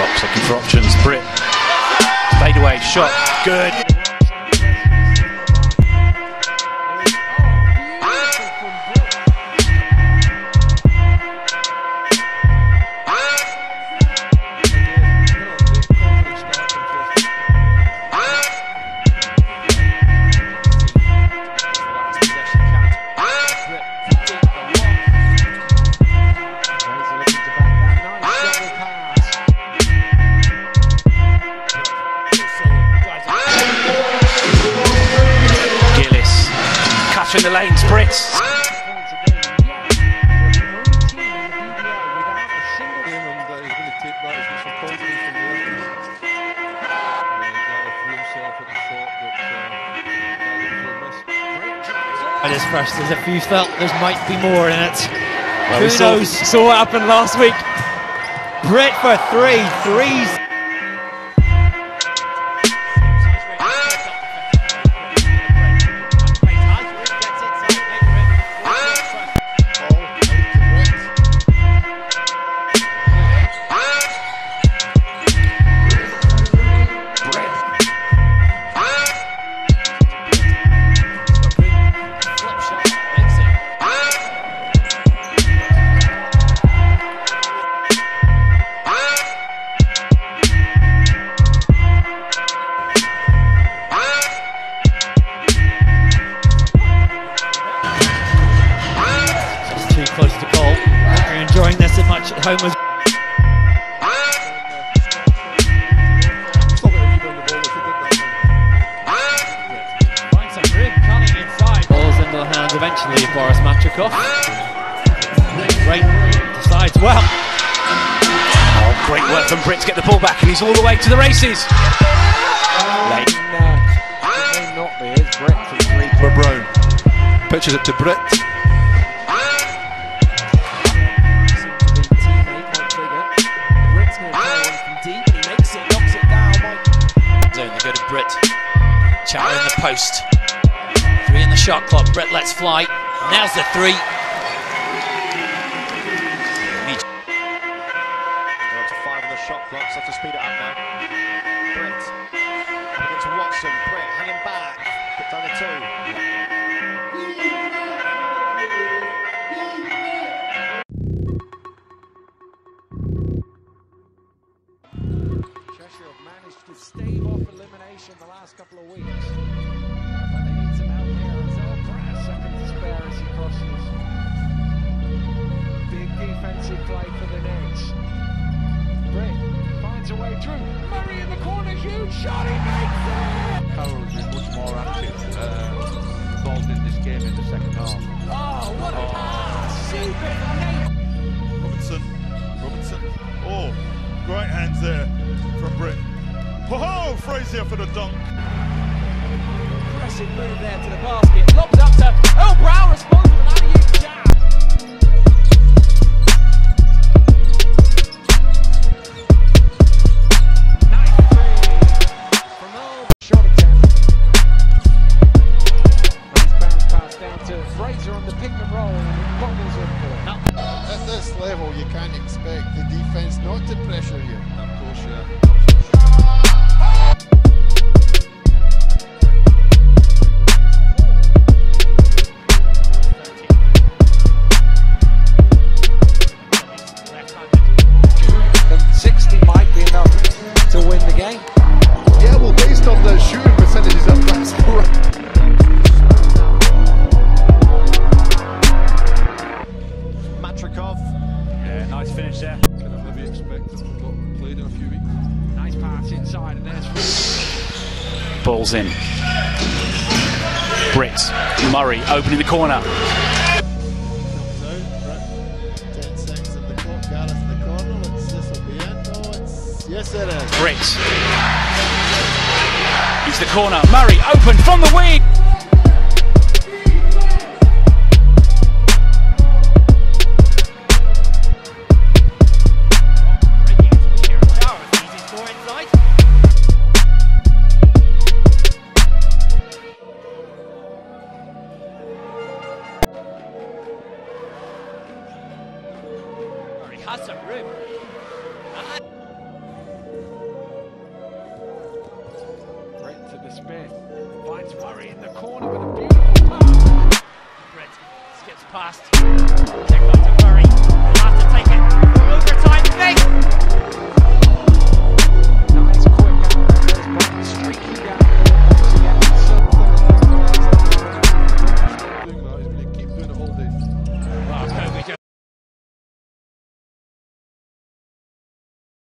Box looking for options. Britt. Fade away. Shot. Good. Was a miss. It is fresh. There's a few felt there might be more in it. Well, we Who saw- knows? Saw what happened last week. Britt for three. Threes. Hands eventually Boris Matrikov. Great. Decides well. Oh, great work from Britt to get the ball back, and he's all the way to the races. Late. It may not be. It's Britt from. For Brown. Pitches it to Britt. Post. Three in the shot clock. Britt lets fly. Now's the three. Five on the shot clock, to speed it up now. Managed to stave off elimination the last couple of weeks. But they need some help here as Elpra second to spare as he crosses. Big defensive play for the Nets. Britt finds a way through. Murray in the corner, huge shot, he makes it! Carroll's been much more active, uh, involved in this game in the second half. Oh, what a pass! Super. Robinson, Robinson. Oh, great hands there from Britt. Oh, Frazier for the dunk. Impressive move there to the basket. Lobs up to Earl Brown responds with an alley-oop jab. Nice three from Shot attempt. Nice bounce pass down to Fraser on the pick and roll, and it bobbles in for At this level, you can't expect the defence not to pressure you. Of course, yeah. Thank you nice finish there. Can I maybe expect him to not played in a few weeks? Nice pass inside, and there's Ball's in. Britt. Murray opening the corner. Comes out, Britt. 10 seconds in the clock. Gareth in the corner. Let's, this will be it. No, it's. Yes, it is. Britt. He's the corner. Murray open from the wing. Hassan Rim. Britt to the spin. Finds Murray in the corner with a beautiful pass. Britt skips past. Check